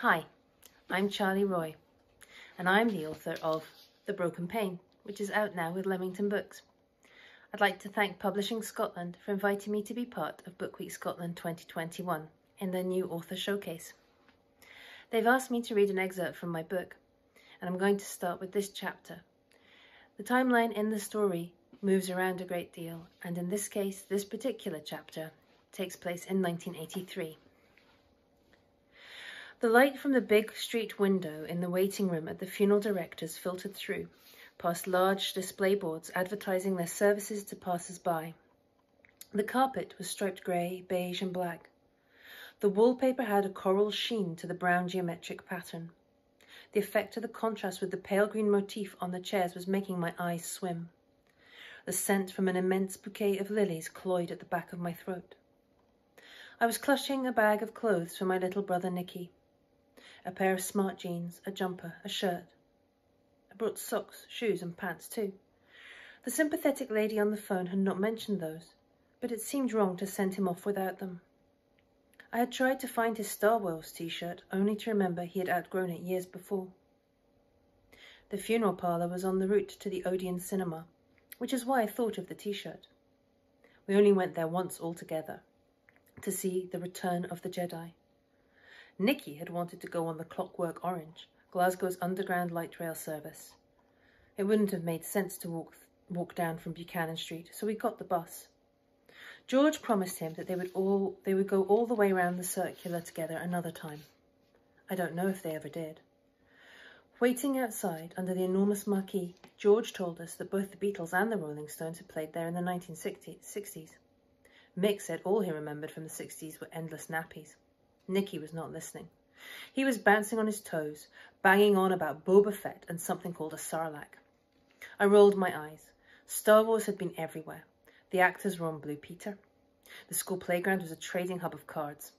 Hi, I'm Charlie Roy, and I'm the author of The Broken Pane, which is out now with Leamington Books. I'd like to thank Publishing Scotland for inviting me to be part of Book Week Scotland 2021 in their new author showcase. They've asked me to read an excerpt from my book, and I'm going to start with this chapter. The timeline in the story moves around a great deal, and in this case, this particular chapter takes place in 1983. The light from the big street window in the waiting room at the funeral directors filtered through, past large display boards advertising their services to passers-by. The carpet was striped grey, beige and black. The wallpaper had a coral sheen to the brown geometric pattern. The effect of the contrast with the pale green motif on the chairs was making my eyes swim. The scent from an immense bouquet of lilies cloyed at the back of my throat. I was clutching a bag of clothes for my little brother Nicky a pair of smart jeans, a jumper, a shirt. I brought socks, shoes, and pants too. The sympathetic lady on the phone had not mentioned those, but it seemed wrong to send him off without them. I had tried to find his Star Wars t-shirt, only to remember he had outgrown it years before. The funeral parlour was on the route to the Odeon cinema, which is why I thought of the t-shirt. We only went there once altogether, to see The Return of the Jedi. Nicky had wanted to go on the Clockwork Orange, Glasgow's underground light rail service. It wouldn't have made sense to walk, walk down from Buchanan Street, so we got the bus. George promised him that they would all they would go all the way round the circular together another time. I don't know if they ever did. Waiting outside under the enormous marquee, George told us that both the Beatles and the Rolling Stones had played there in the 1960s. Mick said all he remembered from the 60s were endless nappies. Nicky was not listening. He was bouncing on his toes, banging on about Boba Fett and something called a sarlacc. I rolled my eyes. Star Wars had been everywhere. The actors were on Blue Peter. The school playground was a trading hub of cards.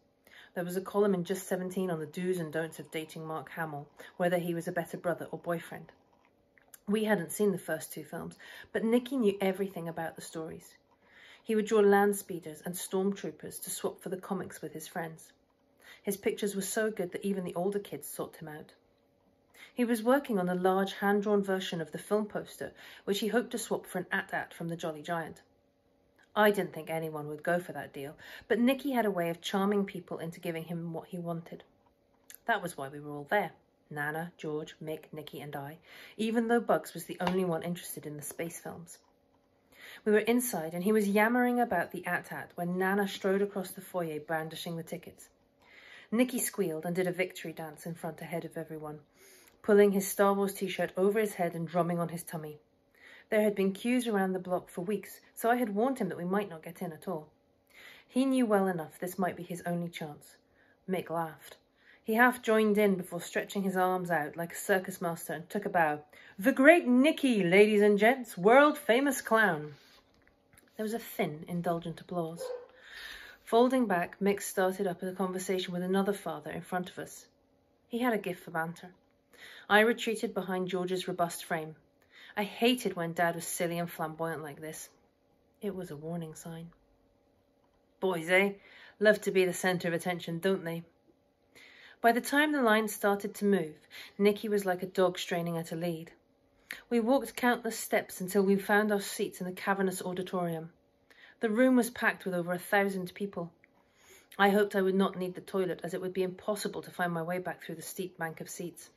There was a column in Just 17 on the do's and don'ts of dating Mark Hamill, whether he was a better brother or boyfriend. We hadn't seen the first two films, but Nicky knew everything about the stories. He would draw land speeders and stormtroopers to swap for the comics with his friends. His pictures were so good that even the older kids sought him out. He was working on a large hand-drawn version of the film poster, which he hoped to swap for an AT-AT from the Jolly Giant. I didn't think anyone would go for that deal, but Nicky had a way of charming people into giving him what he wanted. That was why we were all there. Nana, George, Mick, Nicky and I, even though Bugs was the only one interested in the space films. We were inside and he was yammering about the AT-AT when Nana strode across the foyer brandishing the tickets. Nicky squealed and did a victory dance in front ahead of everyone, pulling his Star Wars t-shirt over his head and drumming on his tummy. There had been queues around the block for weeks, so I had warned him that we might not get in at all. He knew well enough this might be his only chance. Mick laughed. He half joined in before stretching his arms out like a circus master and took a bow. The great Nicky, ladies and gents, world famous clown. There was a thin, indulgent applause. Folding back, Mick started up a conversation with another father in front of us. He had a gift for banter. I retreated behind George's robust frame. I hated when Dad was silly and flamboyant like this. It was a warning sign. Boys, eh? Love to be the centre of attention, don't they? By the time the line started to move, Nicky was like a dog straining at a lead. We walked countless steps until we found our seats in the cavernous auditorium. The room was packed with over a thousand people. I hoped I would not need the toilet, as it would be impossible to find my way back through the steep bank of seats.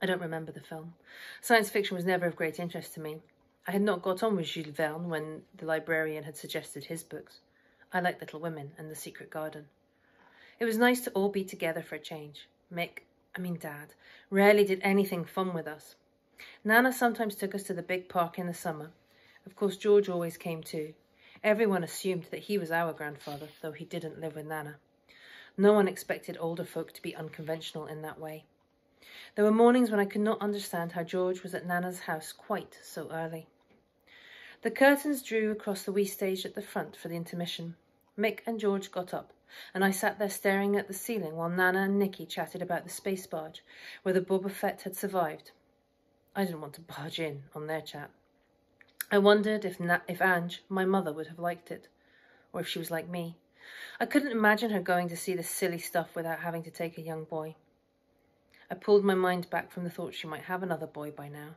I don't remember the film. Science fiction was never of great interest to me. I had not got on with Jules Verne when the librarian had suggested his books. I liked Little Women and The Secret Garden. It was nice to all be together for a change. Mick, I mean Dad, rarely did anything fun with us. Nana sometimes took us to the big park in the summer. Of course, George always came too. Everyone assumed that he was our grandfather, though he didn't live with Nana. No one expected older folk to be unconventional in that way. There were mornings when I could not understand how George was at Nana's house quite so early. The curtains drew across the wee stage at the front for the intermission. Mick and George got up, and I sat there staring at the ceiling while Nana and Nicky chatted about the space barge, where the Boba Fett had survived. I didn't want to barge in on their chat. I wondered if, Na if Ange, my mother, would have liked it, or if she was like me. I couldn't imagine her going to see this silly stuff without having to take a young boy. I pulled my mind back from the thought she might have another boy by now.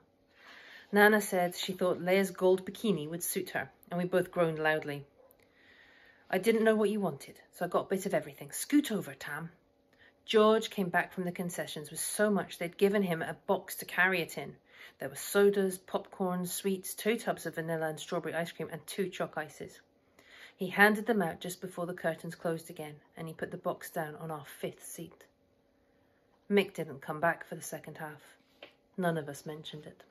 Nana said she thought Leia's gold bikini would suit her, and we both groaned loudly. I didn't know what you wanted, so I got a bit of everything. Scoot over, Tam. George came back from the concessions with so much they'd given him a box to carry it in. There were sodas, popcorn, sweets, two tubs of vanilla and strawberry ice cream, and two chalk ices. He handed them out just before the curtains closed again, and he put the box down on our fifth seat. Mick didn't come back for the second half. None of us mentioned it.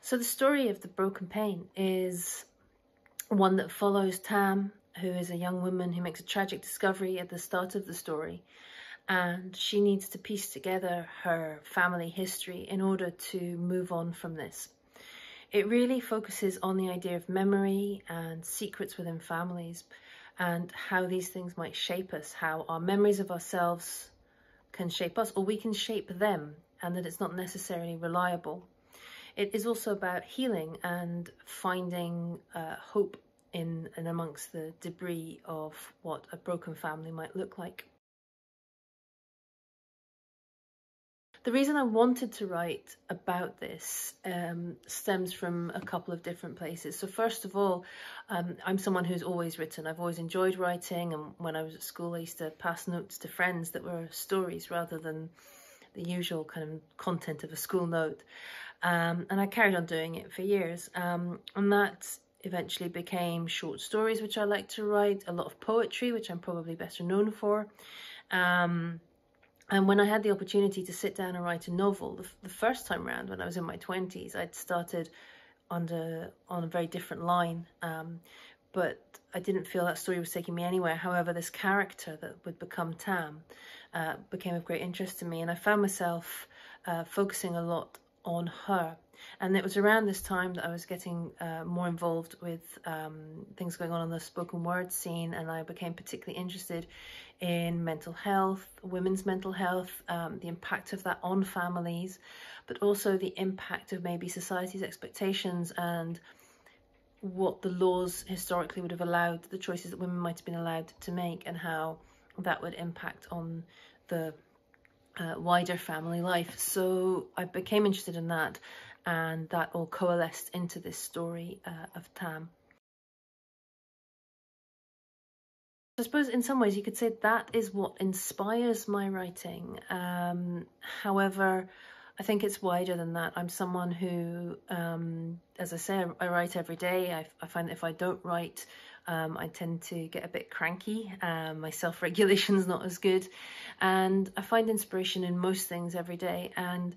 So the story of the broken pane is one that follows Tam, who is a young woman who makes a tragic discovery at the start of the story. And she needs to piece together her family history in order to move on from this. It really focuses on the idea of memory and secrets within families and how these things might shape us, how our memories of ourselves can shape us or we can shape them and that it's not necessarily reliable. It is also about healing and finding uh, hope in and amongst the debris of what a broken family might look like. The reason I wanted to write about this um, stems from a couple of different places. So first of all, um, I'm someone who's always written. I've always enjoyed writing, and when I was at school, I used to pass notes to friends that were stories rather than the usual kind of content of a school note. Um, and I carried on doing it for years. Um, and that eventually became short stories, which I like to write, a lot of poetry, which I'm probably better known for. Um, and when I had the opportunity to sit down and write a novel, the, the first time around when I was in my 20s, I'd started on, on a very different line. Um, but I didn't feel that story was taking me anywhere. However, this character that would become Tam uh, became of great interest to me. And I found myself uh, focusing a lot on her. And it was around this time that I was getting uh, more involved with um, things going on in the spoken word scene, and I became particularly interested in mental health, women's mental health, um, the impact of that on families, but also the impact of maybe society's expectations and what the laws historically would have allowed, the choices that women might have been allowed to make, and how that would impact on the uh, wider family life. So I became interested in that, and that all coalesced into this story uh, of Tam. I suppose in some ways you could say that is what inspires my writing. Um, however, I think it's wider than that. I'm someone who, um, as I say, I, I write every day. I, I, find that if I don't write, um, I tend to get a bit cranky. Um, my self-regulation is not as good. And I find inspiration in most things every day. And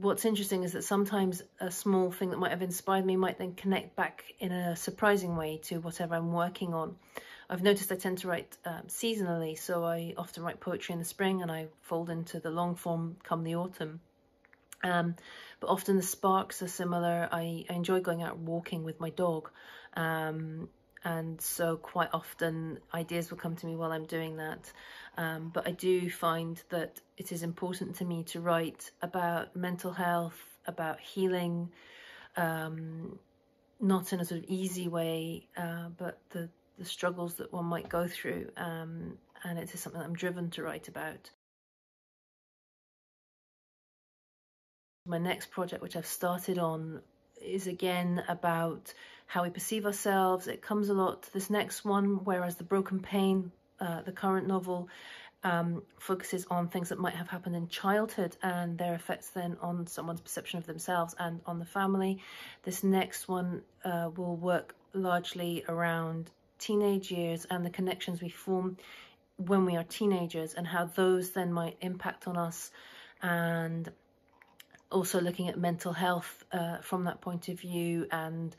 what's interesting is that sometimes a small thing that might have inspired me might then connect back in a surprising way to whatever I'm working on. I've noticed I tend to write um, seasonally, so I often write poetry in the spring and I fold into the long form come the autumn. Um, but often the sparks are similar. I, I enjoy going out walking with my dog. Um, and so quite often ideas will come to me while I'm doing that. Um, but I do find that it is important to me to write about mental health, about healing, um, not in a sort of easy way, uh, but the the struggles that one might go through, um, and it is something I'm driven to write about. My next project, which I've started on, is again about how we perceive ourselves. It comes a lot to this next one, whereas The Broken Pane, uh, the current novel, um, focuses on things that might have happened in childhood and their effects then on someone's perception of themselves and on the family. This next one uh, will work largely around teenage years and the connections we form when we are teenagers and how those then might impact on us and also looking at mental health uh, from that point of view and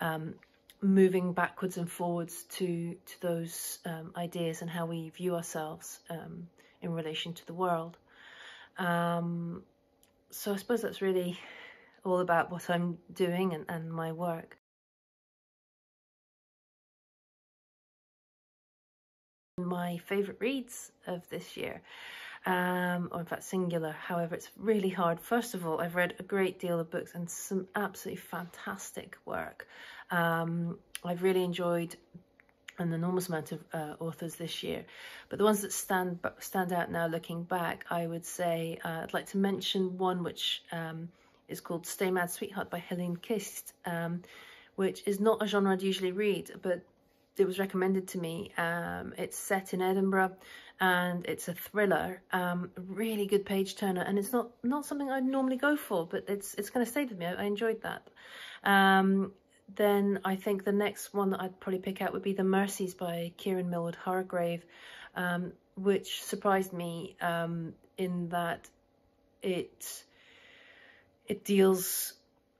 um, moving backwards and forwards to to those um, ideas and how we view ourselves um, in relation to the world. Um, so I suppose that's really all about what I'm doing and, and my work. my favourite reads of this year, um, or in fact singular. However, it's really hard. First of all, I've read a great deal of books and some absolutely fantastic work. Um, I've really enjoyed an enormous amount of uh, authors this year. But the ones that stand stand out now, looking back, I would say uh, I'd like to mention one which um, is called Stay Mad Sweetheart by Heleen Kist, um, which is not a genre I'd usually read, but it was recommended to me. Um, it's set in Edinburgh and it's a thriller, um, really good page turner, and it's not not something I'd normally go for, but it's it's going to stay with me. I, I enjoyed that. Um, then I think the next one that I'd probably pick out would be The Mercies by Kiran Millwood Hargrave, um, which surprised me um, in that it it deals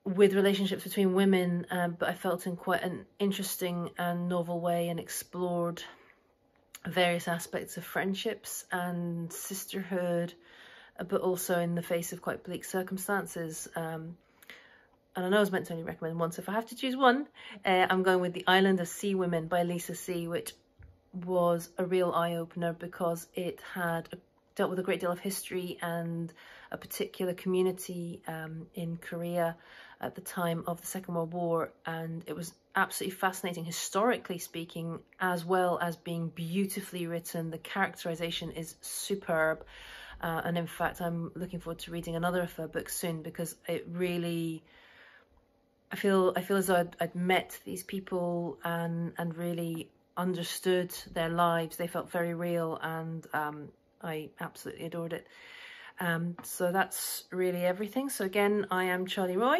with relationships between women, uh, but I felt in quite an interesting and novel way and explored various aspects of friendships and sisterhood, uh, but also in the face of quite bleak circumstances. Um, and I know I was meant to only recommend one, so if I have to choose one, uh, I'm going with The Island of Sea Women by Lisa See, which was a real eye-opener because it had a, dealt with a great deal of history and a particular community um, in Korea at the time of the Second World War, and it was absolutely fascinating historically speaking, as well as being beautifully written. The characterization is superb. Uh, and in fact, I'm looking forward to reading another of her books soon because it really I feel I feel as though I'd, I'd met these people and and really understood their lives. They felt very real, and um, I absolutely adored it. Um, so that's really everything. So again, I am Charlie Roy.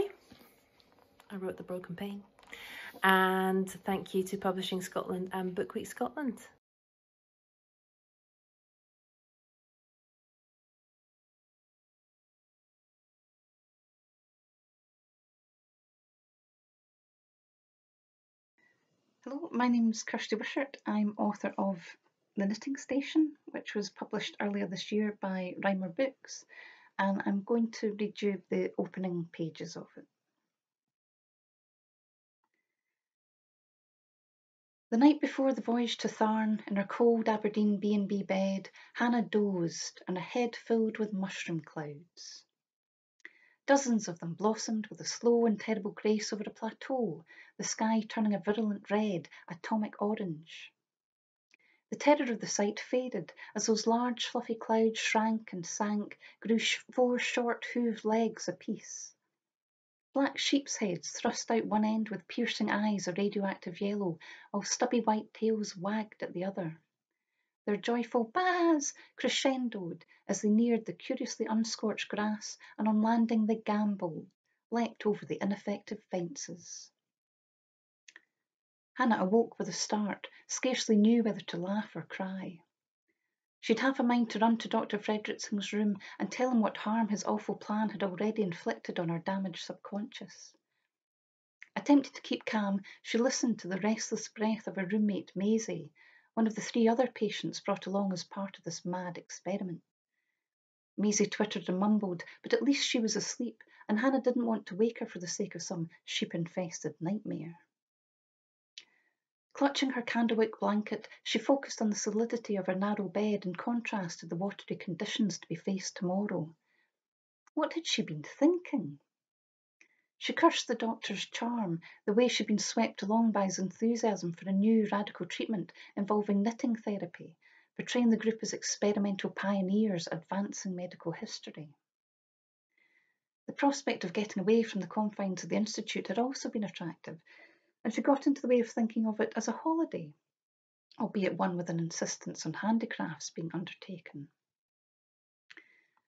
I wrote The Broken Pane. And thank you to Publishing Scotland and Book Week Scotland. Hello, my name's Kirsti Wishart. I'm author of The Knitting Station, which was published earlier this year by Rymour Books, and I'm going to read you the opening pages of it. The night before the voyage to Tharn, in her cold Aberdeen B&B bed, Hannah dozed and a head filled with mushroom clouds. Dozens of them blossomed with a slow and terrible grace over a plateau, the sky turning a virulent red, atomic orange. The terror of the sight faded as those large fluffy clouds shrank and sank, grew four short hooved legs apiece. Black sheep's heads thrust out one end with piercing eyes of radioactive yellow, while stubby white tails wagged at the other. Their joyful baas crescendoed as they neared the curiously unscorched grass, and on landing they gambolled, leapt over the ineffective fences. Hannah awoke with a start, scarcely knew whether to laugh or cry. She'd half a mind to run to Dr. Frederickson's room and tell him what harm his awful plan had already inflicted on her damaged subconscious. Attempting to keep calm, she listened to the restless breath of her roommate Maisie, one of the three other patients brought along as part of this mad experiment. Maisie twittered and mumbled, but at least she was asleep, and Hannah didn't want to wake her for the sake of some sheep infested nightmare. Clutching her candlewick blanket, she focused on the solidity of her narrow bed in contrast to the watery conditions to be faced tomorrow. What had she been thinking? She cursed the doctor's charm, the way she'd been swept along by his enthusiasm for a new radical treatment involving knitting therapy, portraying the group as experimental pioneers advancing medical history. The prospect of getting away from the confines of the Institute had also been attractive, and she got into the way of thinking of it as a holiday, albeit one with an insistence on handicrafts being undertaken.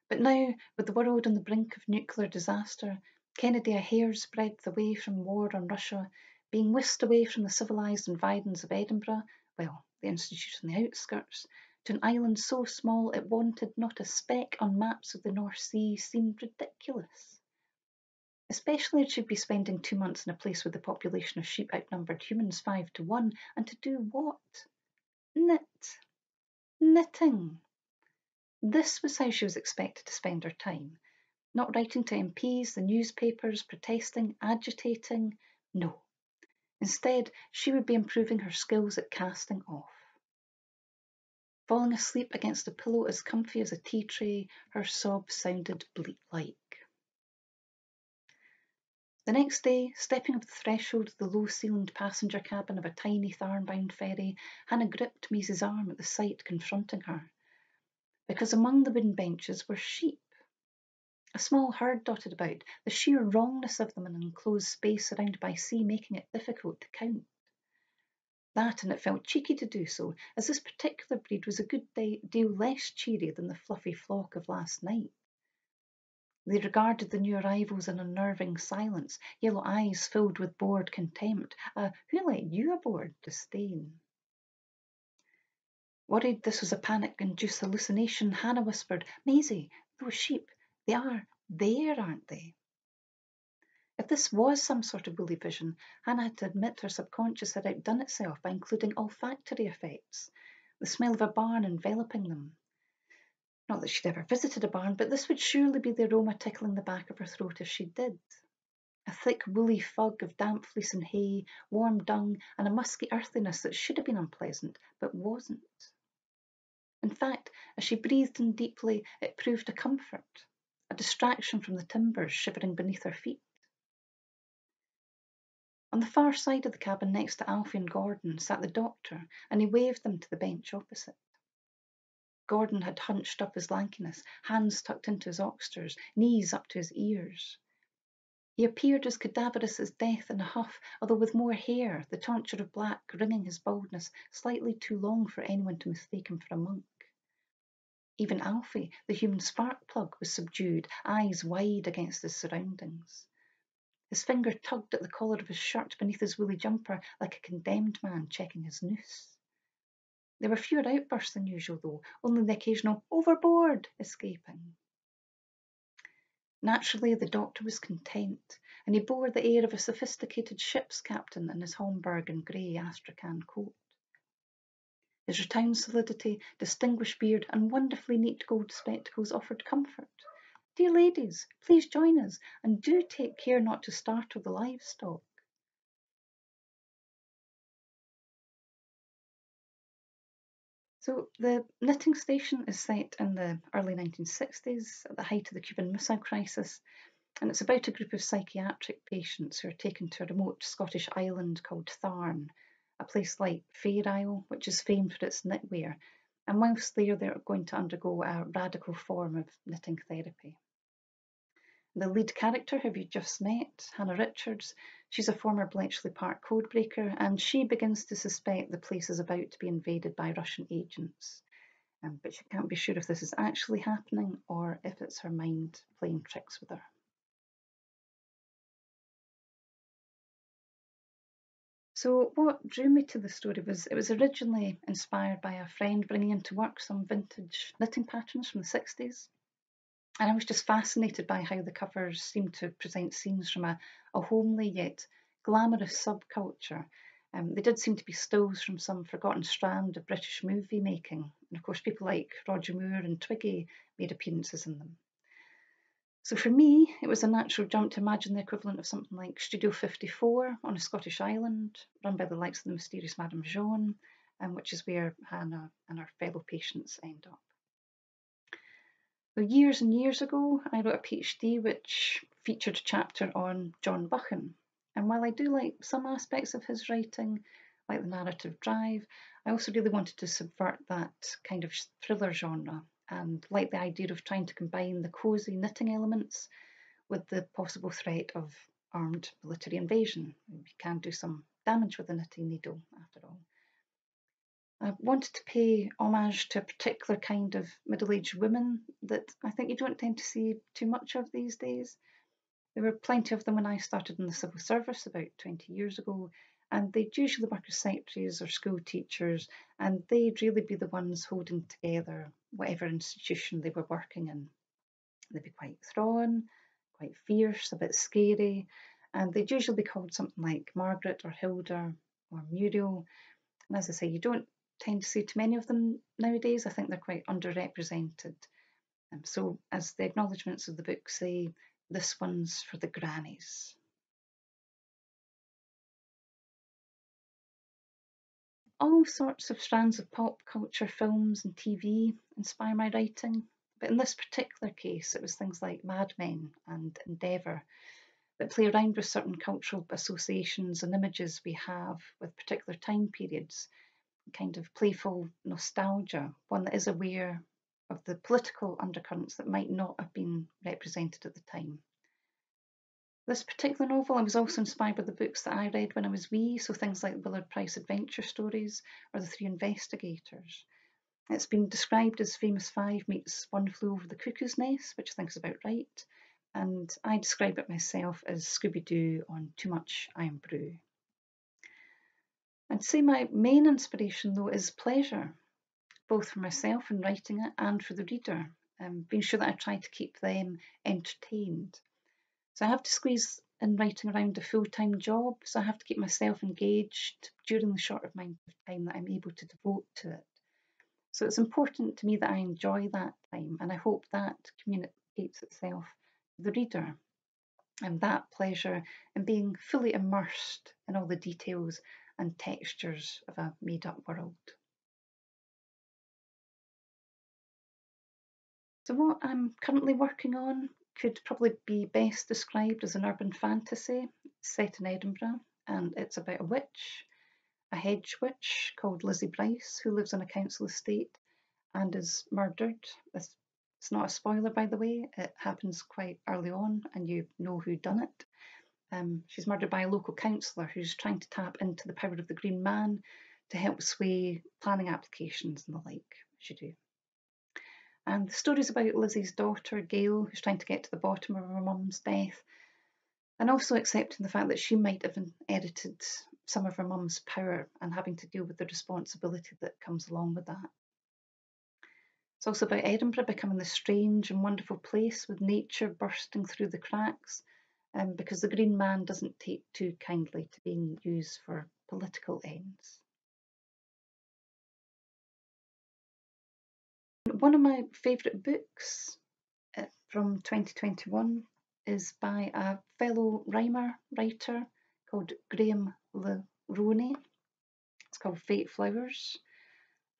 But now, with the world on the brink of nuclear disaster, Kennedy a hair's breadth away from war on Russia, being whisked away from the civilised environs of Edinburgh, well, the Institute on the outskirts, to an island so small it wanted not a speck on maps of the North Sea seemed ridiculous. Especially as she'd be spending two months in a place where the population of sheep outnumbered humans five to one, and to do what? Knit. Knitting. This was how she was expected to spend her time not writing to MPs, the newspapers, protesting, agitating. No. Instead, she would be improving her skills at casting off. Falling asleep against a pillow as comfy as a tea tray, her sobs sounded bleat like. The next day, stepping up the threshold of the low ceilinged passenger cabin of a tiny Tharn-bound ferry, Hannah gripped Maisie's arm at the sight confronting her. Because among the wooden benches were sheep. A small herd dotted about, the sheer wrongness of them in an enclosed space surrounded by sea making it difficult to count. That, and it felt cheeky to do so, as this particular breed was a good deal less cheery than the fluffy flock of last night. They regarded the new arrivals in unnerving silence, yellow eyes filled with bored contempt, a who let you aboard disdain. Worried this was a panic-induced hallucination, Hannah whispered, Maisie, those sheep, they are there, aren't they? If this was some sort of woolly vision, Hannah had to admit her subconscious had outdone itself by including olfactory effects, the smell of a barn enveloping them. Not that she'd ever visited a barn, but this would surely be the aroma tickling the back of her throat if she did. A thick woolly fog of damp fleece and hay, warm dung, and a musky earthiness that should have been unpleasant, but wasn't. In fact, as she breathed in deeply, it proved a comfort, a distraction from the timbers shivering beneath her feet. On the far side of the cabin next to Alfie and Gordon sat the doctor, and he waved them to the bench opposite. Gordon had hunched up his lankiness, hands tucked into his oxters, knees up to his ears. He appeared as cadaverous as death in a huff, although with more hair, the tonsure of black ringing his baldness slightly too long for anyone to mistake him for a monk. Even Alfie, the human spark plug, was subdued, eyes wide against his surroundings. His finger tugged at the collar of his shirt beneath his woolly jumper like a condemned man checking his noose. There were fewer outbursts than usual, though, only the occasional overboard escaping. Naturally, the doctor was content, and he bore the air of a sophisticated ship's captain in his Homburg and grey astrakhan coat. His rotund solidity, distinguished beard, and wonderfully neat gold spectacles offered comfort. Dear ladies, please join us and do take care not to startle the livestock. So the knitting station is set in the early 1960s at the height of the Cuban Missile Crisis, and it's about a group of psychiatric patients who are taken to a remote Scottish island called Tharn, a place like Fair Isle, which is famed for its knitwear, and whilst there they're going to undergo a radical form of knitting therapy. The lead character, who you just met, Hannah Richards, she's a former Bletchley Park codebreaker and she begins to suspect the place is about to be invaded by Russian agents. Um, but she can't be sure if this is actually happening or if it's her mind playing tricks with her. So what drew me to the story was it was originally inspired by a friend bringing into work some vintage knitting patterns from the 60s. And I was just fascinated by how the covers seemed to present scenes from a, a homely yet glamorous subculture. Um, they did seem to be stills from some forgotten strand of British movie making. And of course, people like Roger Moore and Twiggy made appearances in them. So for me, it was a natural jump to imagine the equivalent of something like Studio 54 on a Scottish island, run by the likes of the mysterious Madame Jean, um, which is where Hannah and her fellow patients end up. Years and years ago, I wrote a PhD which featured a chapter on John Buchan. And while I do like some aspects of his writing, like the narrative drive, I also really wanted to subvert that kind of thriller genre and like the idea of trying to combine the cosy knitting elements with the possible threat of armed military invasion. You can do some damage with a knitting needle, after all. I wanted to pay homage to a particular kind of middle-aged women that I think you don't tend to see too much of these days. There were plenty of them when I started in the civil service about 20 years ago, and they'd usually work as secretaries or school teachers, and they'd really be the ones holding together whatever institution they were working in. They'd be quite thrawn, quite fierce, a bit scary, and they'd usually be called something like Margaret or Hilda or Muriel. And as I say, you don't tend to see too many of them nowadays. I think they're quite underrepresented. Um, so, as the acknowledgements of the book say, this one's for the grannies. all sorts of strands of pop culture, films, and TV inspire my writing. But in this particular case, it was things like Mad Men and Endeavour that play around with certain cultural associations and images we have with particular time periods, kind of playful nostalgia, one that is aware of the political undercurrents that might not have been represented at the time. This particular novel, I was also inspired by the books that I read when I was wee, so things like Willard Price Adventure Stories or The Three Investigators. It's been described as Famous Five meets One Flew Over the Cuckoo's Nest, which I think is about right, and I describe it myself as Scooby Doo on Too Much Irn-Bru. I'd say my main inspiration though is pleasure, both for myself in writing it and for the reader, um, being sure that I try to keep them entertained. So I have to squeeze in writing around a full-time job, so I have to keep myself engaged during the short amount of time that I'm able to devote to it. So it's important to me that I enjoy that time, and I hope that communicates itself to the reader. And that pleasure in being fully immersed in all the details and textures of a made up world. So, what I'm currently working on could probably be best described as an urban fantasy set in Edinburgh, and it's about a witch, a hedge witch called Lizzie Bryce, who lives on a council estate and is murdered. It's, it's not a spoiler, by the way, it happens quite early on, and you know who done it. Um, she's murdered by a local councillor who's trying to tap into the power of the Green Man to help sway planning applications and the like, as you do. And the story's about Lizzie's daughter, Gail, who's trying to get to the bottom of her mum's death, and also accepting the fact that she might have inherited some of her mum's power and having to deal with the responsibility that comes along with that. It's also about Edinburgh becoming this strange and wonderful place with nature bursting through the cracks, um, because the Green Man doesn't take too kindly to being used for political ends. One of my favourite books uh, from 2021 is by a fellow Rymour writer called Graham Lironi. It's called Fate Flowers.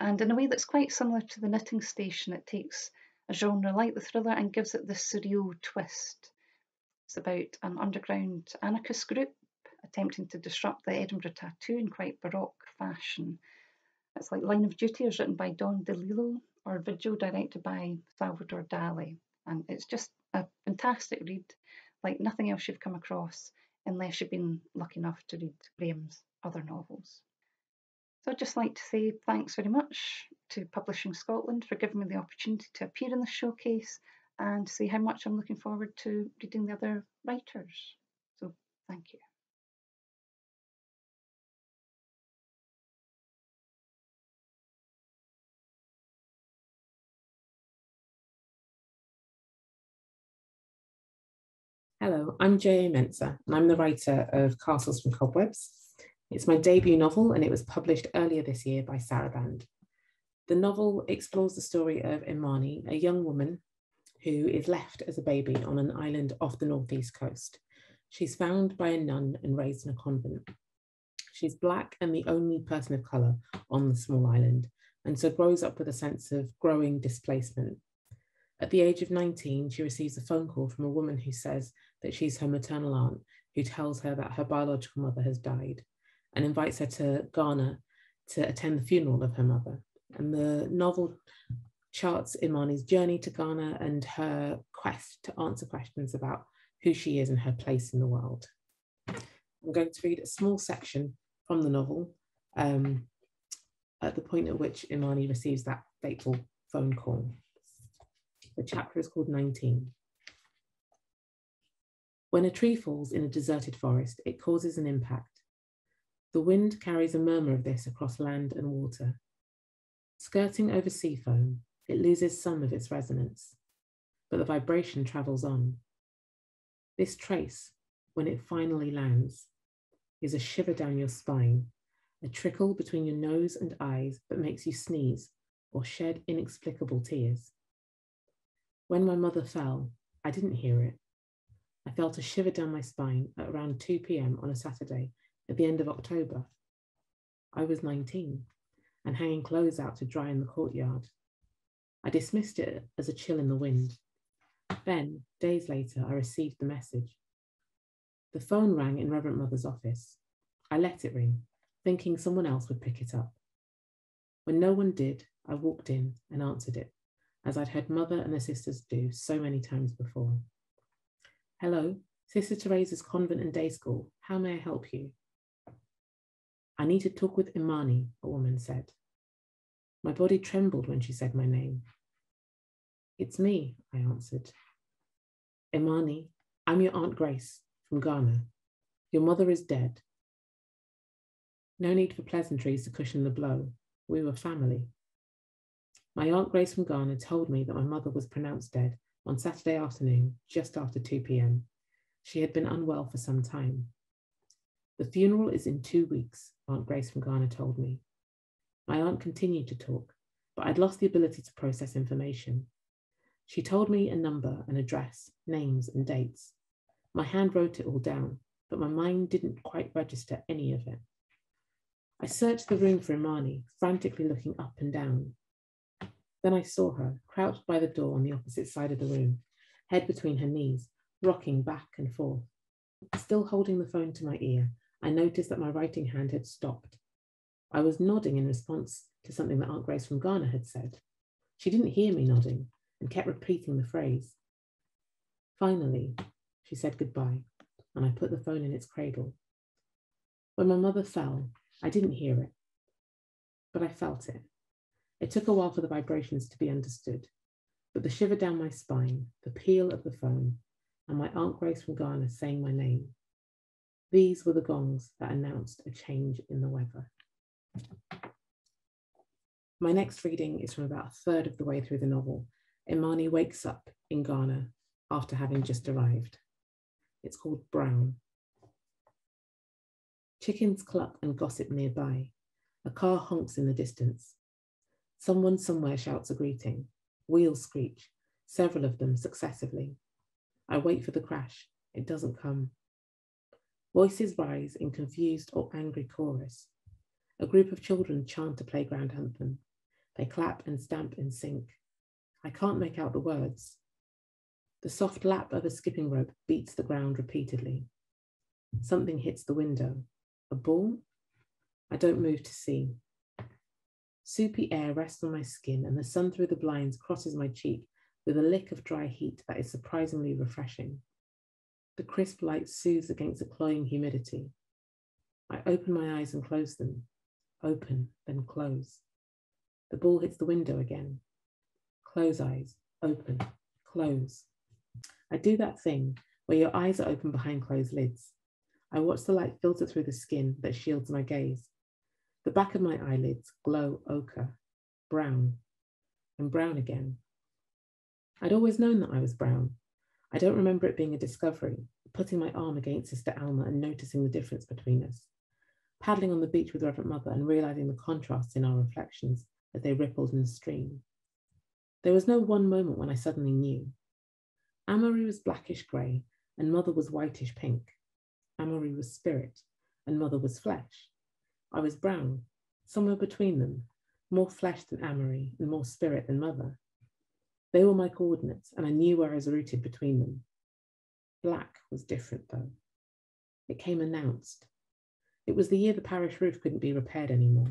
And in a way that's quite similar to The Knitting Station, it takes a genre like the thriller and gives it this surreal twist. It's about an underground anarchist group attempting to disrupt the Edinburgh tattoo in quite baroque fashion. It's like Line of Duty is written by Don DeLillo or Vigil directed by Salvador Dali. And it's just a fantastic read, like nothing else you've come across unless you've been lucky enough to read Graham's other novels. So I'd just like to say thanks very much to Publishing Scotland for giving me the opportunity to appear in the showcase and say how much I'm looking forward to reading the other writers. So thank you. Hello, I'm J.A. Mensah, and I'm the writer of Castles from Cobwebs. It's my debut novel, and it was published earlier this year by Saraband. The novel explores the story of Imani, a young woman who is left as a baby on an island off the northeast coast. She's found by a nun and raised in a convent. She's black and the only person of colour on the small island, and so grows up with a sense of growing displacement at the age of 19, she receives a phone call from a woman who says that she's her maternal aunt, who tells her that her biological mother has died and invites her to Ghana to attend the funeral of her mother. And the novel charts Imani's journey to Ghana and her quest to answer questions about who she is and her place in the world. I'm going to read a small section from the novel um, at the point at which Imani receives that fateful phone call. The chapter is called 19. When a tree falls in a deserted forest, it causes an impact. The wind carries a murmur of this across land and water. Skirting over sea foam, it loses some of its resonance, but the vibration travels on. This trace, when it finally lands, is a shiver down your spine, a trickle between your nose and eyes that makes you sneeze or shed inexplicable tears. When my mother fell, I didn't hear it. I felt a shiver down my spine at around 2 pm on a Saturday at the end of October. I was 19 and hanging clothes out to dry in the courtyard. I dismissed it as a chill in the wind. Then, days later, I received the message. The phone rang in Reverend Mother's office. I let it ring, thinking someone else would pick it up. When no one did, I walked in and answered it, as I'd heard Mother and the sisters do so many times before. Hello, Sister Teresa's convent and day school. How may I help you? I need to talk with Imani, a woman said. My body trembled when she said my name. It's me, I answered. Imani, I'm your Aunt Grace from Ghana. Your mother is dead. No need for pleasantries to cushion the blow. We were family. My Aunt Grace from Ghana told me that my mother was pronounced dead on Saturday afternoon, just after 2 p.m. She had been unwell for some time. The funeral is in two weeks, Aunt Grace from Ghana told me. My aunt continued to talk, but I'd lost the ability to process information. She told me a number, an address, names, and dates. My hand wrote it all down, but my mind didn't quite register any of it. I searched the room for Imani, frantically looking up and down. Then I saw her, crouched by the door on the opposite side of the room, head between her knees, rocking back and forth. Still holding the phone to my ear, I noticed that my writing hand had stopped. I was nodding in response to something that Aunt Grace from Ghana had said. She didn't hear me nodding and kept repeating the phrase. Finally, she said goodbye, and I put the phone in its cradle. When my mother fell, I didn't hear it, but I felt it. It took a while for the vibrations to be understood, but the shiver down my spine, the peal of the phone, and my Aunt Grace from Ghana saying my name, these were the gongs that announced a change in the weather. My next reading is from about a third of the way through the novel. Imani wakes up in Ghana after having just arrived. It's called Brown. Chickens cluck and gossip nearby. A car honks in the distance. Someone somewhere shouts a greeting. Wheels screech, several of them successively. I wait for the crash. It doesn't come. Voices rise in confused or angry chorus. A group of children chant a playground anthem. They clap and stamp in sync. I can't make out the words. The soft lap of a skipping rope beats the ground repeatedly. Something hits the window. A ball? I don't move to see. Soupy air rests on my skin, and the sun through the blinds crosses my cheek with a lick of dry heat that is surprisingly refreshing. The crisp light soothes against the cloying humidity. I open my eyes and close them, open, then close. The ball hits the window again. Close eyes, open, close. I do that thing where your eyes are open behind closed lids. I watch the light filter through the skin that shields my gaze. The back of my eyelids glow ochre, brown, and brown again. I'd always known that I was brown. I don't remember it being a discovery, putting my arm against Sister Alma and noticing the difference between us, paddling on the beach with Reverend Mother and realizing the contrasts in our reflections as they rippled in the stream. There was no one moment when I suddenly knew. Amory was blackish grey and Mother was whitish pink. Amory was spirit and Mother was flesh. I was brown, somewhere between them, more flesh than Amory and more spirit than Mother. They were my coordinates, and I knew where I was rooted between them. Black was different, though. It came announced. It was the year the parish roof couldn't be repaired anymore.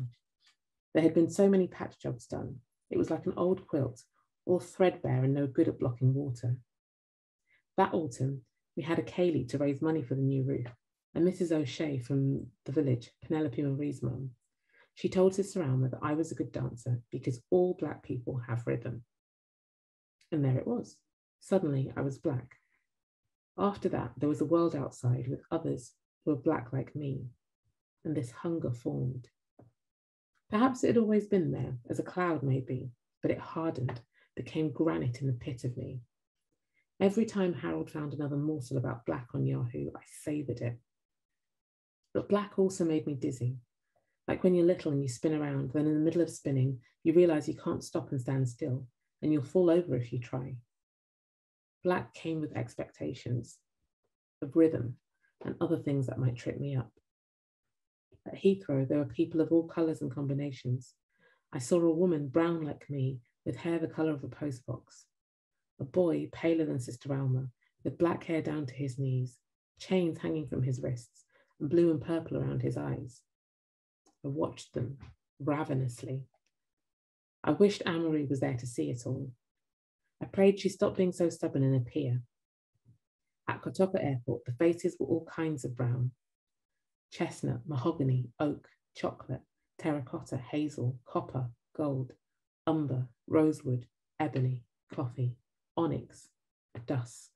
There had been so many patch jobs done. It was like an old quilt, all threadbare and no good at blocking water. That autumn, we had a ceilidh to raise money for the new roof, and Mrs. O'Shea from the village, Penelope Marie's mum, she told Sister Alma that I was a good dancer because all Black people have rhythm. And there it was. Suddenly, I was black. After that, there was a world outside with others who were black like me, and this hunger formed. Perhaps it had always been there, as a cloud maybe, but it hardened, became granite in the pit of me. Every time Harold found another morsel about black on Yahoo, I savoured it. But black also made me dizzy. Like when you're little and you spin around, then in the middle of spinning, you realize you can't stop and stand still and you'll fall over if you try. Black came with expectations of rhythm and other things that might trip me up. At Heathrow, there were people of all colours and combinations. I saw a woman brown like me with hair the colour of a postbox, a boy paler than Sister Alma with black hair down to his knees, chains hanging from his wrists, and blue and purple around his eyes. I watched them ravenously. I wished Amory was there to see it all. I prayed she stopped being so stubborn and appear. At Kotoka Airport, the faces were all kinds of brown chestnut, mahogany, oak, chocolate, terracotta, hazel, copper, gold, umber, rosewood, ebony, coffee, onyx, dusk.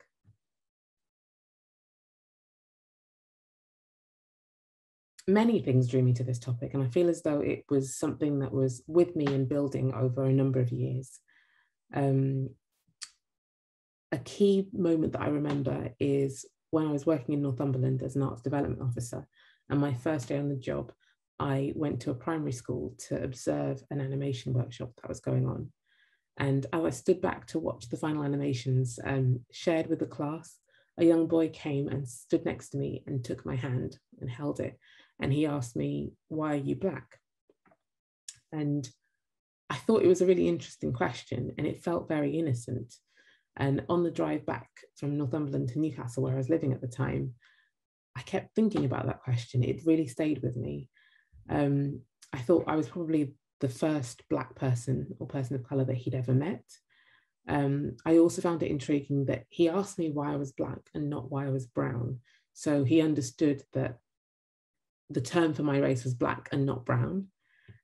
Many things drew me to this topic, and I feel as though it was something that was with me and building over a number of years. Um, a key moment that I remember is when I was working in Northumberland as an arts development officer, and my first day on the job, I went to a primary school to observe an animation workshop that was going on. And as I stood back to watch the final animations um, shared with the class, a young boy came and stood next to me and took my hand and held it. And he asked me, Why are you black? And I thought it was a really interesting question and it felt very innocent. And on the drive back from Northumberland to Newcastle, where I was living at the time, I kept thinking about that question. It really stayed with me. Um, I thought I was probably the first Black person or person of colour that he'd ever met. Um, I also found it intriguing that he asked me why I was Black and not why I was brown. So he understood that the term for my race was Black and not brown.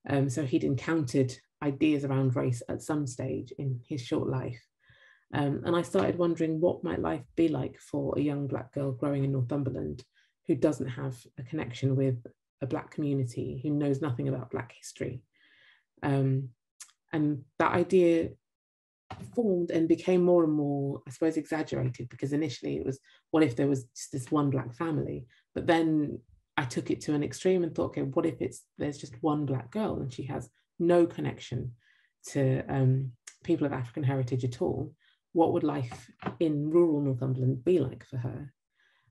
Um, so he'd encountered ideas around race at some stage in his short life. Um, and I started wondering what might life be like for a young Black girl growing in Northumberland who doesn't have a connection with a Black community, who knows nothing about Black history. Um, and that idea formed and became more and more, I suppose, exaggerated because initially it was, what if there was just this one Black family? But then I took it to an extreme and thought, okay, what if it's there's just one Black girl and she has no connection to um, people of African heritage at all? What would life in rural Northumberland be like for her?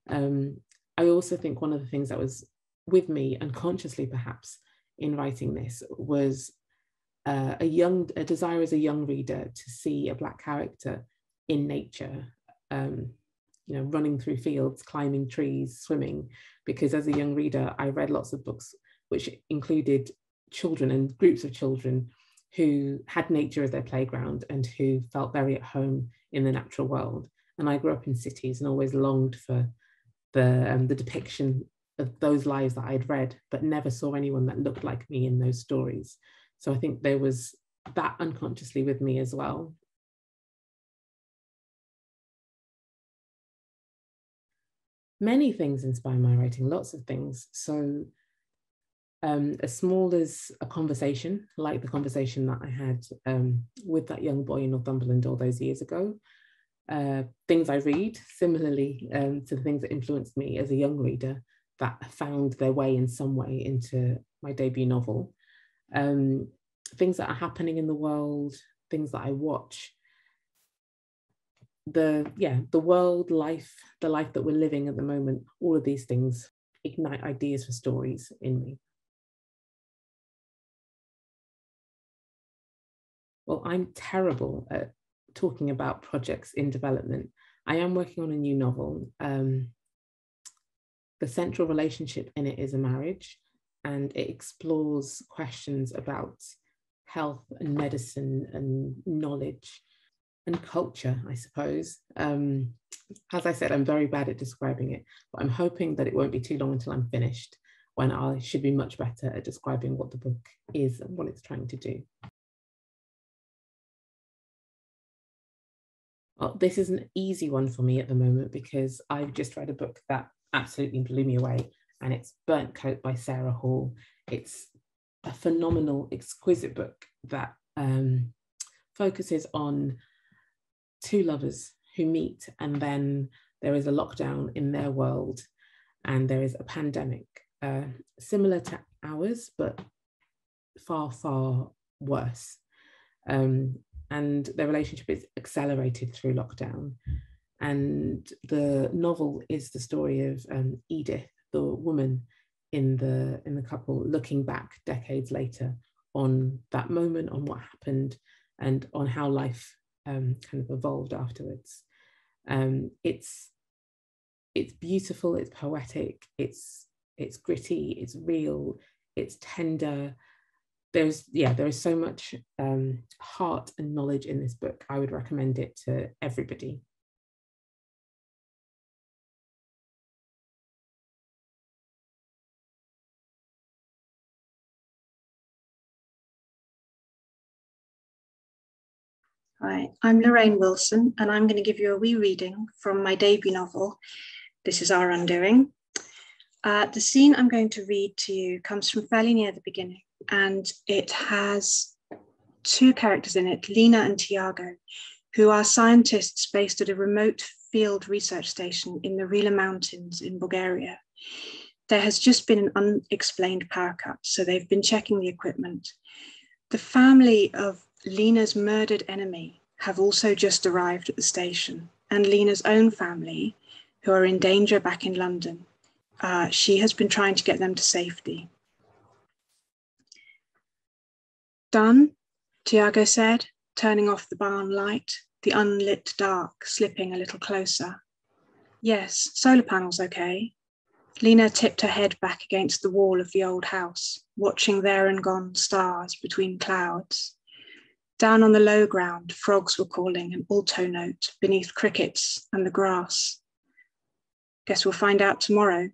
Um, I also think one of the things that was with me unconsciously, perhaps, in writing this was uh, a young a desire as a young reader to see a black character in nature um, you know running through fields climbing trees swimming. Because as a young reader i read lots of books which included children and groups of children who had nature as their playground and who felt very at home in the natural world. And i grew up in cities and always longed for the um, the depiction of those lives that i'd read but never saw anyone that looked like me in those stories so I think there was that unconsciously with me as well. Many things inspire my writing, lots of things. So um, as small as a conversation, like the conversation that I had um, with that young boy in Northumberland all those years ago, uh, things I read, similarly um, to the things that influenced me as a young reader that found their way in some way into my debut novel. Um, things that are happening in the world, things that I watch, the yeah, the world, life, the life that we're living at the moment, all of these things ignite ideas for stories in me. Well, I'm terrible at talking about projects in development. I am working on a new novel. Um, the central relationship in it is a marriage and it explores questions about health and medicine and knowledge and culture, I suppose. Um, as I said, I'm very bad at describing it, but I'm hoping that it won't be too long until I'm finished when I should be much better at describing what the book is and what it's trying to do. Well, this is an easy one for me at the moment because I've just read a book that absolutely blew me away and it's Burnt Coat by Sarah Hall. It's a phenomenal, exquisite book that um, focuses on two lovers who meet and then there is a lockdown in their world and there is a pandemic uh, similar to ours but far far worse um, and their relationship is accelerated through lockdown and the novel is the story of um, edith the woman in the in the couple looking back decades later on that moment on what happened and on how life um, kind of evolved afterwards um, it's it's beautiful, it's poetic, it's it's gritty, it's real, it's tender. There's yeah, there is so much um, heart and knowledge in this book. I would recommend it to everybody. Hi, I'm Lorraine Wilson, and I'm going to give you a wee reading from my debut novel, This Is Our Undoing. Uh, the scene I'm going to read to you comes from fairly near the beginning, and it has two characters in it, Lena and Tiago, who are scientists based at a remote field research station in the Rila Mountains in Bulgaria. There has just been an unexplained power cut, so they've been checking the equipment. The family of Lena's murdered enemy have also just arrived at the station, and Lena's own family, who are in danger back in London, uh, she has been trying to get them to safety. Done, Tiago said, turning off the barn light, the unlit dark slipping a little closer. Yes, solar panels okay. Lena tipped her head back against the wall of the old house, watching there and gone stars between clouds. Down on the low ground, frogs were calling an alto note beneath crickets and the grass. Guess we'll find out tomorrow.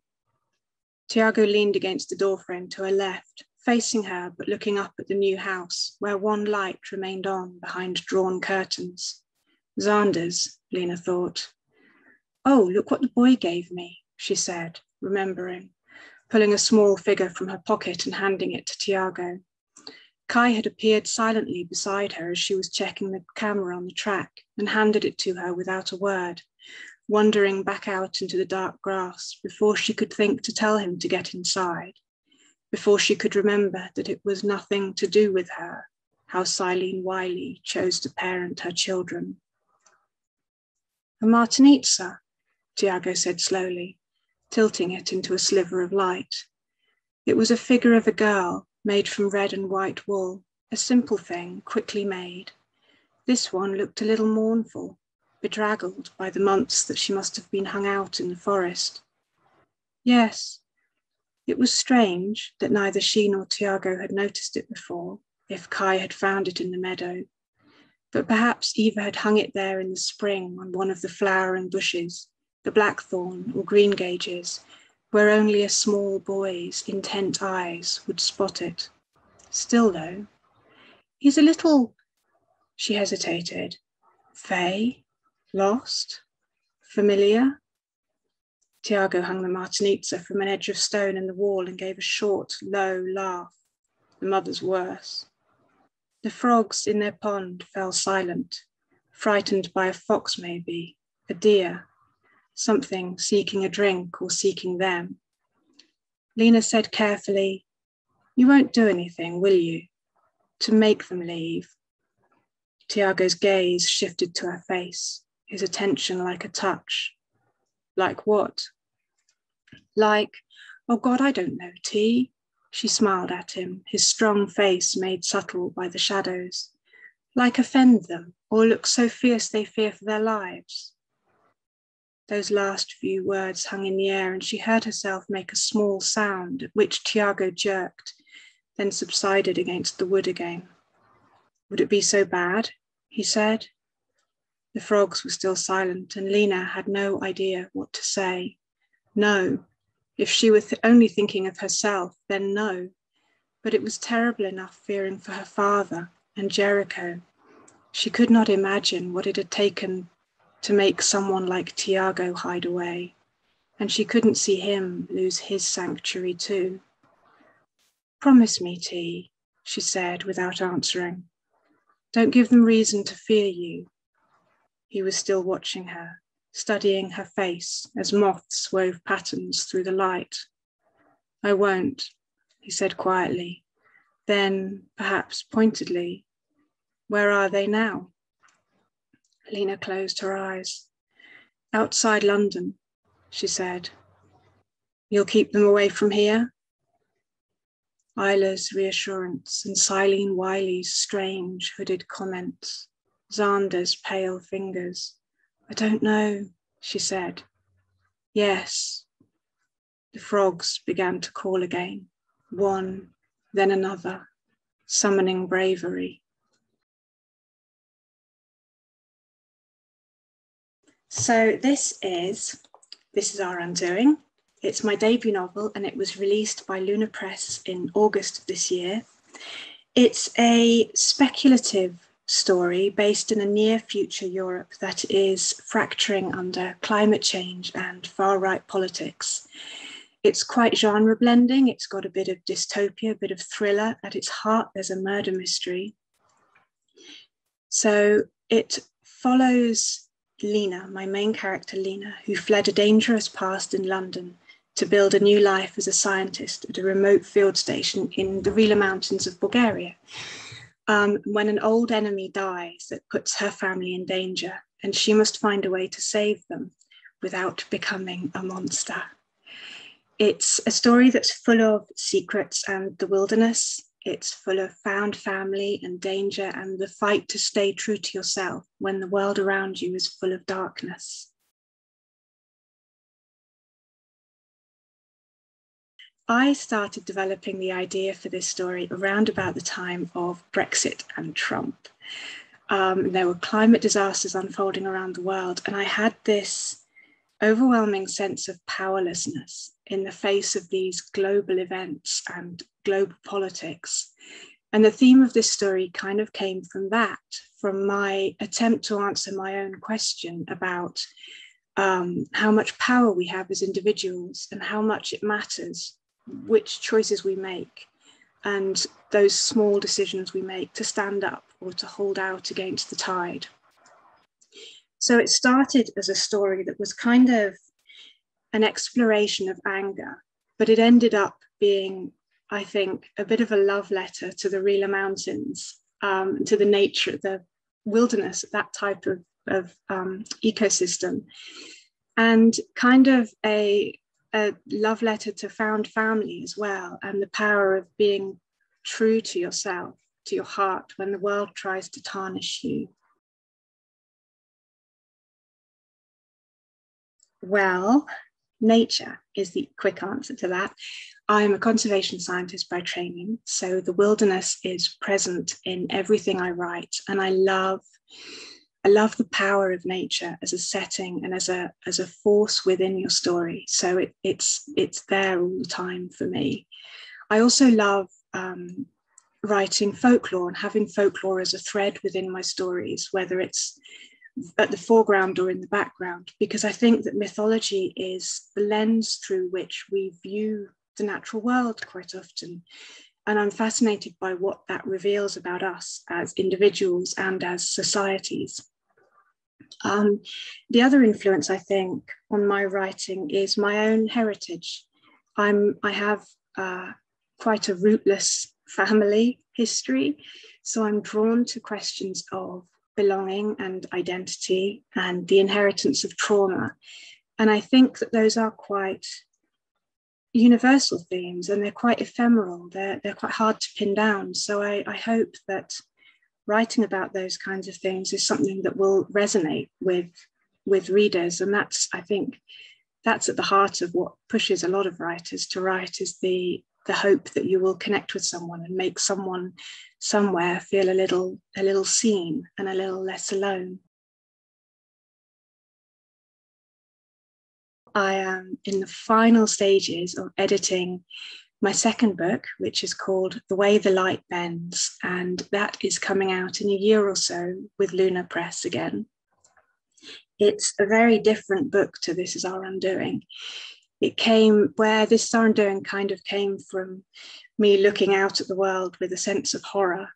Tiago leaned against the doorframe to her left, facing her but looking up at the new house, where one light remained on behind drawn curtains. Xander's, Lena thought. Oh, look what the boy gave me, she said, remembering, pulling a small figure from her pocket and handing it to Tiago. Kai had appeared silently beside her as she was checking the camera on the track and handed it to her without a word, wandering back out into the dark grass before she could think to tell him to get inside, before she could remember that it was nothing to do with her how Silene Wiley chose to parent her children. A Martenitsa, Tiago said slowly, tilting it into a sliver of light. It was a figure of a girl made from red and white wool, a simple thing, quickly made. This one looked a little mournful, bedraggled by the months that she must have been hung out in the forest. Yes, it was strange that neither she nor Tiago had noticed it before, if Kai had found it in the meadow. But perhaps Eva had hung it there in the spring on one of the flowering bushes, the blackthorn or greengages, where only a small boy's intent eyes would spot it. Still, though, he's a little, she hesitated, fey, lost, familiar. Tiago hung the Martenitsa from an edge of stone in the wall and gave a short, low laugh, the mother's worse. The frogs in their pond fell silent, frightened by a fox, maybe, a deer, something seeking a drink or seeking them. Lena said carefully, You won't do anything, will you? To make them leave. Tiago's gaze shifted to her face, his attention like a touch. Like what? Like, oh God, I don't know, T. She smiled at him, his strong face made subtle by the shadows. Like offend them, or look so fierce they fear for their lives. Those last few words hung in the air, and she heard herself make a small sound, at which Tiago jerked, then subsided against the wood again. Would it be so bad? he said. The frogs were still silent, and Lena had no idea what to say. No. If she were th- only thinking of herself, then no. But it was terrible enough fearing for her father and Jericho. She could not imagine what it had taken to make someone like Tiago hide away, and she couldn't see him lose his sanctuary too. Promise me, T, she said without answering. Don't give them reason to fear you. He was still watching her, studying her face as moths wove patterns through the light. I won't, he said quietly. Then, perhaps pointedly, where are they now? Lena closed her eyes. Outside London, she said. You'll keep them away from here? Isla's reassurance and Silene Wiley's strange hooded comments, Xander's pale fingers. I don't know, she said. Yes, the frogs began to call again, one, then another, summoning bravery. So this is This Is Our Undoing. It's my debut novel and it was released by Luna Press in August of this year. It's a speculative story based in a near future Europe that is fracturing under climate change and far right politics. It's quite genre blending. It's got a bit of dystopia, a bit of thriller. At its heart, there's a murder mystery. So it follows Lena, my main character, Lena, who fled a dangerous past in London to build a new life as a scientist at a remote field station in the Rila Mountains of Bulgaria um, when an old enemy dies that puts her family in danger, and she must find a way to save them without becoming a monster. It's a story that's full of secrets and the wilderness. It's full of found family and danger and the fight to stay true to yourself when the world around you is full of darkness. I started developing the idea for this story around about the time of Brexit and Trump. Um, there were climate disasters unfolding around the world, and I had this overwhelming sense of powerlessness in the face of these global events and global politics. And the theme of this story kind of came from that, from my attempt to answer my own question about um, how much power we have as individuals and how much it matters which choices we make and those small decisions we make to stand up or to hold out against the tide. So it started as a story that was kind of an exploration of anger, but it ended up being, I think, a bit of a love letter to the Rila Mountains, um, to the nature, of the wilderness, that type of, of um, ecosystem, and kind of a a love letter to found family as well, and the power of being true to yourself, to your heart, when the world tries to tarnish you. Well, nature is the quick answer to that. I'm a conservation scientist by training, so the wilderness is present in everything I write, and I love I love the power of nature as a setting and as a as a force within your story. So it, it's it's there all the time for me. I also love um, writing folklore and having folklore as a thread within my stories, whether it's at the foreground or in the background, because I think that mythology is the lens through which we view the natural world quite often. And I'm fascinated by what that reveals about us as individuals and as societies. Um, the other influence, I think, on my writing is my own heritage. I'm, I have uh, quite a rootless family history, so I'm drawn to questions of belonging and identity and the inheritance of trauma. And I think that those are quite universal themes and they're quite ephemeral, they're, they're quite hard to pin down. So I, I hope that writing about those kinds of things is something that will resonate with with readers. And that's i think that's at the heart of what pushes a lot of writers to write is the the hope that you will connect with someone and make someone somewhere feel a little a little seen and a little less alone. I am in the final stages of editing my second book, which is called The Way the Light Bends, and that is coming out in a year or so with Luna Press again. It's a very different book to This Is Our Undoing. It came where This Is Our Undoing kind of came from me looking out at the world with a sense of horror.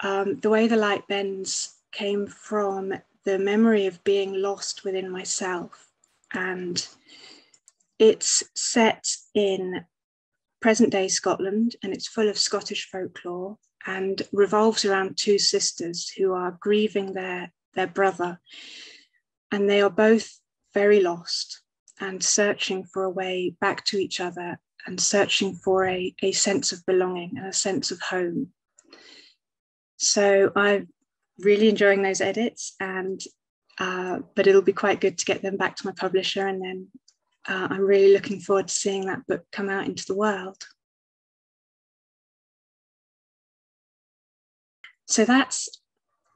Um, the Way the Light Bends came from the memory of being lost within myself and it's set in present day Scotland and it's full of Scottish folklore and revolves around two sisters who are grieving their, their brother. And they are both very lost and searching for a way back to each other and searching for a, a sense of belonging and a sense of home. So I'm really enjoying those edits and uh, but it'll be quite good to get them back to my publisher and then uh, I'm really looking forward to seeing that book come out into the world. So that's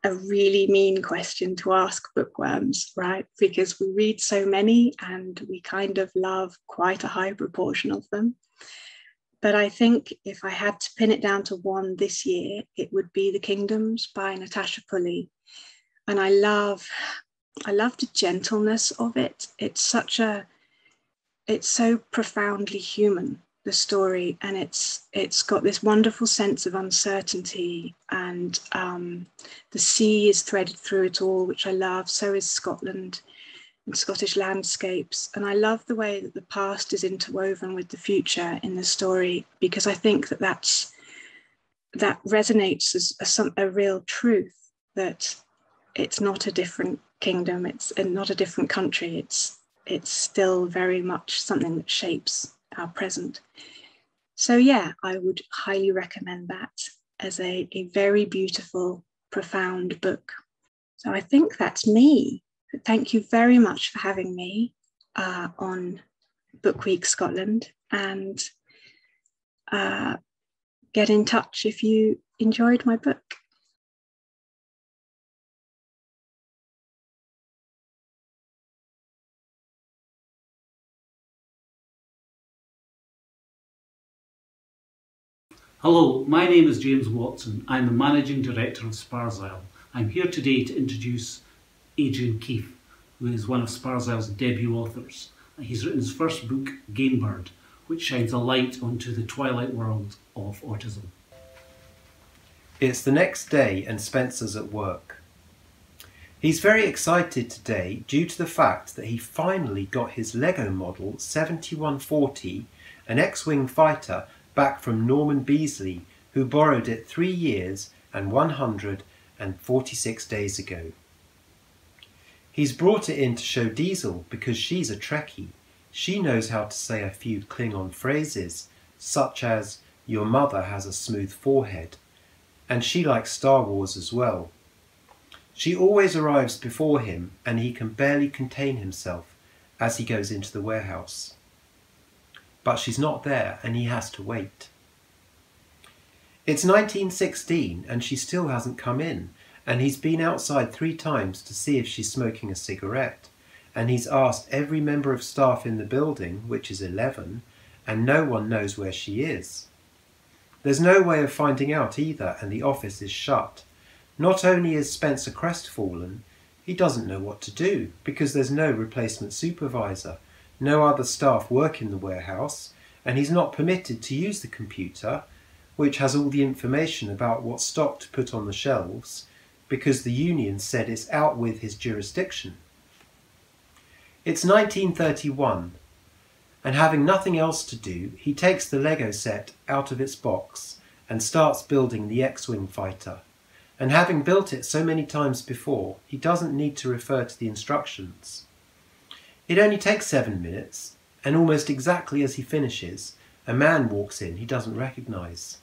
a really mean question to ask bookworms, right? Because we read so many and we kind of love quite a high proportion of them. But I think if I had to pin it down to one this year, it would be The Kingdoms by Natasha Pulley. And I love, I love the gentleness of it. It's such a, it's so profoundly human the story and it's it's got this wonderful sense of uncertainty and um, the sea is threaded through it all which i love. So is scotland and scottish landscapes. And i love the way that the past is interwoven with the future in the story because i think that that's that resonates as a, a real truth that it's not a different kingdom. It's not a different country. It's it's still very much something that shapes our present. So, yeah, I would highly recommend that as a, a very beautiful, profound book. So, I think that's me. Thank you very much for having me uh, on Book Week Scotland and uh, get in touch if you enjoyed my book. Hello, my name is James Watson. I'm the Managing Director of Sparsile. I'm here today to introduce Adrian Keefe, who is one of Sparsile's debut authors. He's written his first book, Gamebird, which shines a light onto the twilight world of autism. It's the next day and Spencer's at work. He's very excited today due to the fact that he finally got his Lego model 7140, an X-Wing fighter back from Norman Beasley, who borrowed it three years and 146 days ago. He's brought it in to show Diesel because she's a Trekkie. She knows how to say a few Klingon phrases, such as, Your mother has a smooth forehead, and she likes Star Wars as well. She always arrives before him, and he can barely contain himself as he goes into the warehouse but she's not there and he has to wait. It's 1916 and she still hasn't come in and he's been outside three times to see if she's smoking a cigarette and he's asked every member of staff in the building, which is 11, and no one knows where she is. There's no way of finding out either and the office is shut. Not only is Spencer crestfallen, he doesn't know what to do because there's no replacement supervisor no other staff work in the warehouse, and he's not permitted to use the computer, which has all the information about what stock to put on the shelves, because the union said it's out with his jurisdiction. It's 1931, and having nothing else to do, he takes the Lego set out of its box and starts building the X-Wing fighter. And having built it so many times before, he doesn't need to refer to the instructions. It only takes seven minutes, and almost exactly as he finishes, a man walks in he doesn't recognise.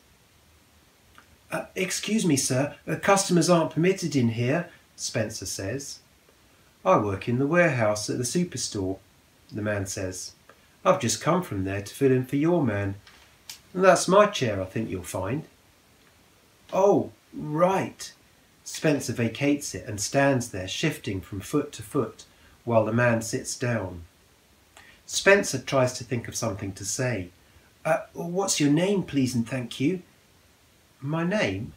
Uh, excuse me, sir, uh, customers aren't permitted in here, Spencer says. I work in the warehouse at the superstore, the man says. I've just come from there to fill in for your man. And That's my chair, I think you'll find. Oh, right. Spencer vacates it and stands there, shifting from foot to foot, while the man sits down. Spencer tries to think of something to say. Uh, what's your name, please and thank you? My name?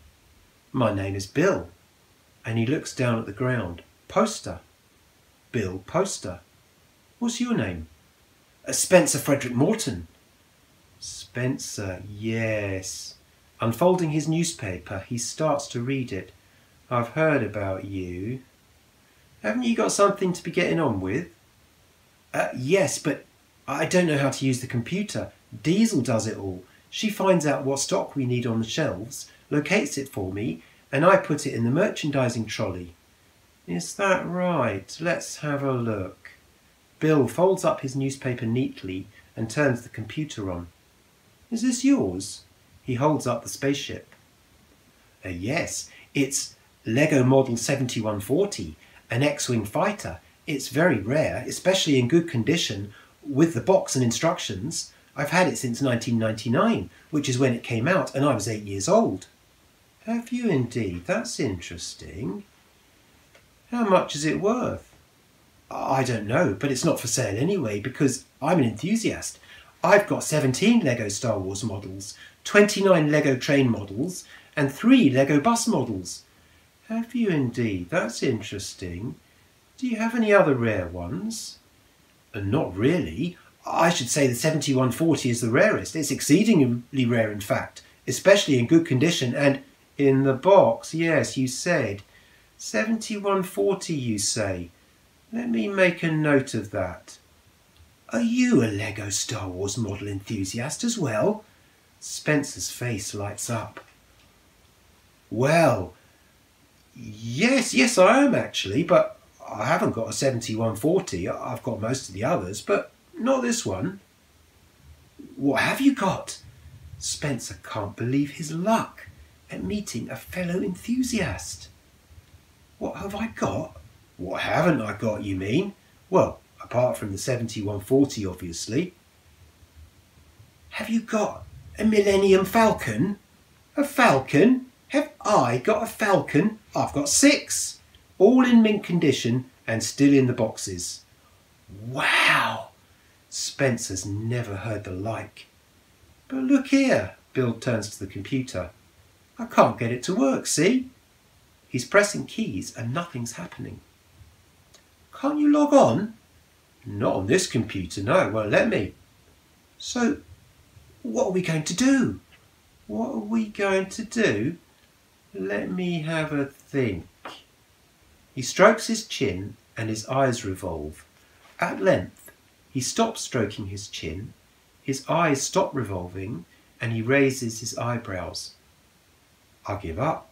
My name is Bill. And he looks down at the ground. Poster. Bill Poster. What's your name? Uh, Spencer Frederick Morton. Spencer, yes. Unfolding his newspaper, he starts to read it. I've heard about you. Haven't you got something to be getting on with? Uh, yes, but I don't know how to use the computer. Diesel does it all. She finds out what stock we need on the shelves, locates it for me, and I put it in the merchandising trolley. Is that right? Let's have a look. Bill folds up his newspaper neatly and turns the computer on. Is this yours? He holds up the spaceship. Uh, yes, it's Lego Model 7140 an X-Wing fighter. It's very rare, especially in good condition, with the box and instructions. I've had it since 1999, which is when it came out, and I was eight years old. Have you indeed? That's interesting. How much is it worth? I don't know, but it's not for sale anyway because I'm an enthusiast. I've got 17 Lego Star Wars models, 29 Lego train models, and 3 Lego bus models. Have you indeed? That's interesting. Do you have any other rare ones? Uh, not really. I should say the 7140 is the rarest. It's exceedingly rare, in fact, especially in good condition and in the box. Yes, you said. 7140, you say. Let me make a note of that. Are you a Lego Star Wars model enthusiast as well? Spencer's face lights up. Well, yes, yes, I am actually, but I haven't got a 7140. I've got most of the others, but not this one. What have you got? Spencer can't believe his luck at meeting a fellow enthusiast. What have I got? What haven't I got, you mean? Well, apart from the 7140, obviously. Have you got a Millennium Falcon? A Falcon? Have I got a Falcon? I've got six, all in mint condition and still in the boxes. Wow! Spencer's never heard the like. But look here, Bill turns to the computer. I can't get it to work, see? He's pressing keys and nothing's happening. Can't you log on? Not on this computer, no, it won't let me. So, what are we going to do? What are we going to do? Let me have a think. He strokes his chin and his eyes revolve. At length, he stops stroking his chin, his eyes stop revolving, and he raises his eyebrows. I give up.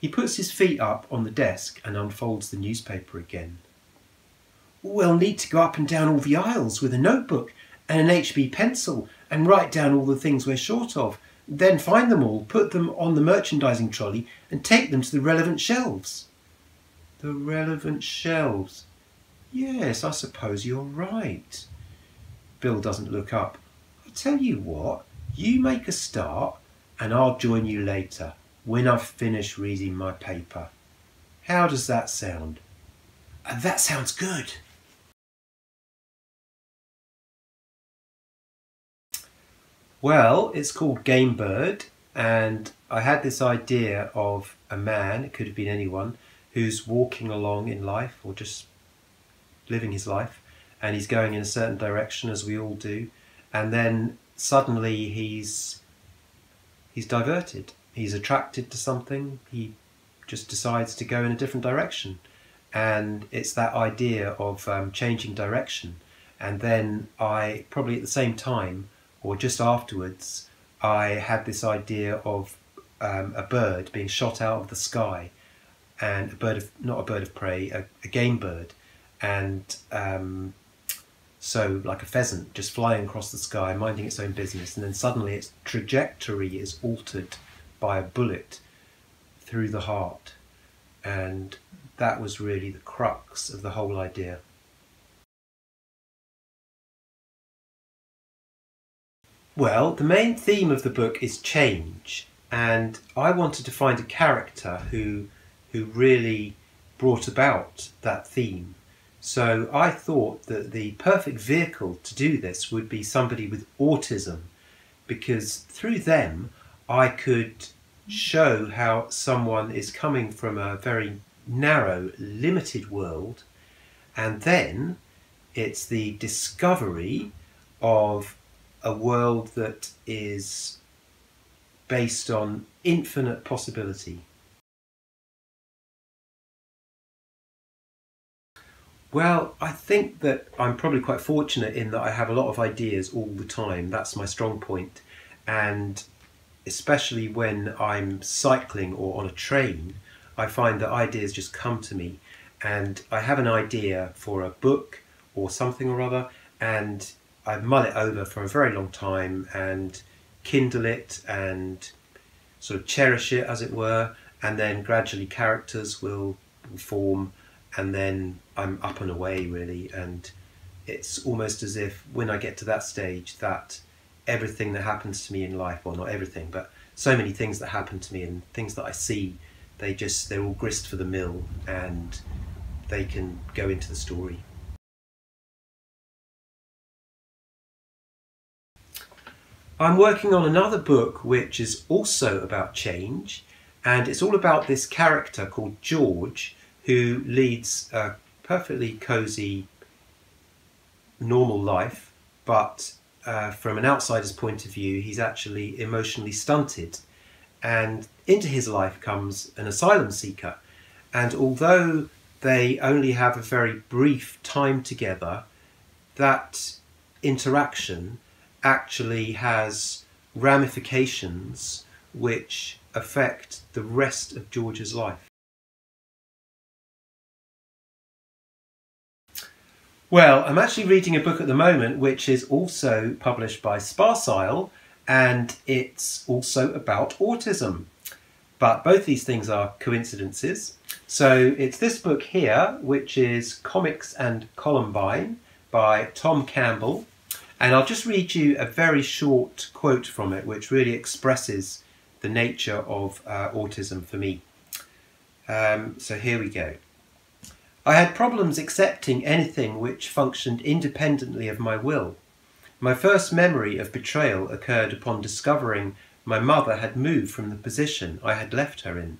He puts his feet up on the desk and unfolds the newspaper again. We'll need to go up and down all the aisles with a notebook and an HB pencil and write down all the things we're short of, then find them all, put them on the merchandising trolley, and take them to the relevant shelves. The relevant shelves? Yes, I suppose you're right. Bill doesn't look up. I'll tell you what, you make a start and I'll join you later when I've finished reading my paper. How does that sound? Uh, that sounds good. Well, it's called Gamebird, and I had this idea of a man, it could have been anyone, who's walking along in life or just living his life, and he's going in a certain direction, as we all do, and then suddenly he's he's diverted. He's attracted to something. He just decides to go in a different direction, and it's that idea of um, changing direction. And then I probably at the same time or just afterwards, I had this idea of um, a bird being shot out of the sky, and a bird of not a bird of prey, a, a game bird, and um, so like a pheasant just flying across the sky, minding its own business, and then suddenly its trajectory is altered by a bullet through the heart, and that was really the crux of the whole idea. Well, the main theme of the book is change, and I wanted to find a character who who really brought about that theme. So I thought that the perfect vehicle to do this would be somebody with autism, because through them I could show how someone is coming from a very narrow, limited world, and then it's the discovery of a world that is based on infinite possibility. Well, I think that I'm probably quite fortunate in that I have a lot of ideas all the time. That's my strong point. And especially when I'm cycling or on a train, I find that ideas just come to me. And I have an idea for a book or something or other, and I mull it over for a very long time and kindle it and sort of cherish it, as it were, and then gradually characters will form, and then I'm up and away really, and it's almost as if when I get to that stage that everything that happens to me in life, well not everything, but so many things that happen to me and things that I see, they just they're all grist for the mill and they can go into the story. I'm working on another book which is also about change and it's all about this character called George who leads a perfectly cozy normal life but uh, from an outsider's point of view he's actually emotionally stunted. And into his life comes an asylum seeker. And although they only have a very brief time together that interaction actually has ramifications which affect the rest of George's life. Well, I'm actually reading a book at the moment which is also published by Sparsile and it's also about autism. But both these things are coincidences. So it's this book here, which is Comics and Columbine by Tom Campbell. And I'll just read you a very short quote from it, which really expresses the nature of uh, autism for me. Um, so here we go. I had problems accepting anything which functioned independently of my will. My first memory of betrayal occurred upon discovering my mother had moved from the position I had left her in.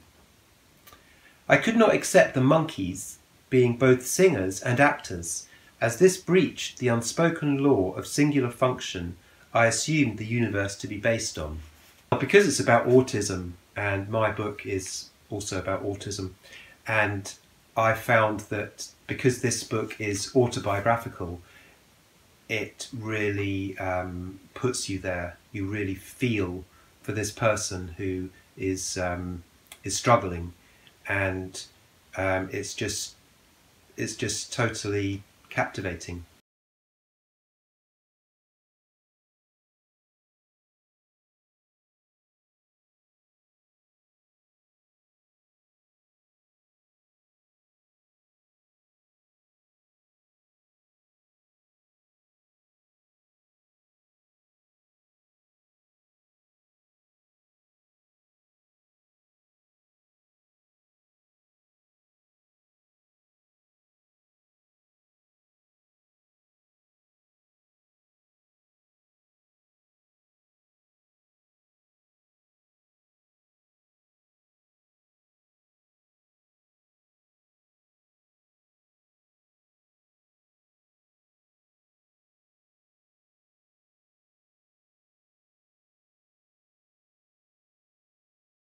I could not accept the Monkees being both singers and actors, as this breached the unspoken law of singular function I assumed the universe to be based on. Because it's about autism, and my book is also about autism, and I found that because this book is autobiographical, it really um, puts you there. You really feel for this person who is um, is struggling, and um, it's just it's just totally captivating.